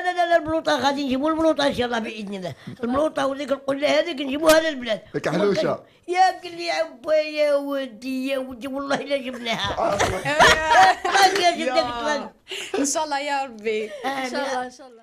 لا لا لا البلوطة غادي نجيبوا البلوطة إن شاء الله بإذن الله. البلوطة وديك القله هذيك نجيبوها للبلاد ديك حلوشة. يا قل لي عبا يا ودي يا ودي والله إلا جبناها. آه. يا. جدك إن شاء الله يا ربي. إن شاء الله إن شاء الله.